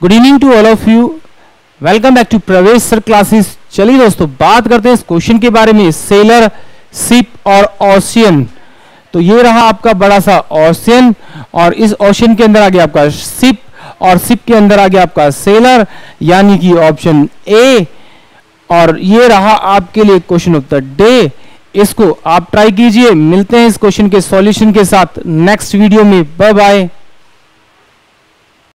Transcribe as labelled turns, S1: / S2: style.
S1: Good evening to all of you welcome back to Pravesh sir classes चलिए दोस्तों, बात करते हैं इस क्वेश्चन के बारे में सेलर सिप और ओशियन तो ये रहा आपका बड़ा सा ओशियन और इस ओशियन के अंदर आ गया आपका सिप और सिप के अंदर आ गया आपका सेलर यानी कि ऑप्शन ए और ये रहा आपके लिए क्वेश्चन ऑफ़ द डे इसको आप ट्राई कीजिए, मिलते हैं इस क्वेश्चन के सॉल्यूशन के साथ नेक्स्ट वीडियो में. Bye bye